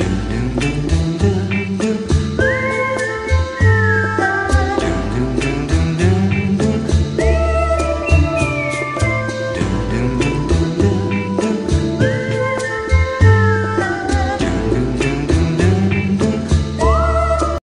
dun, dun, dun,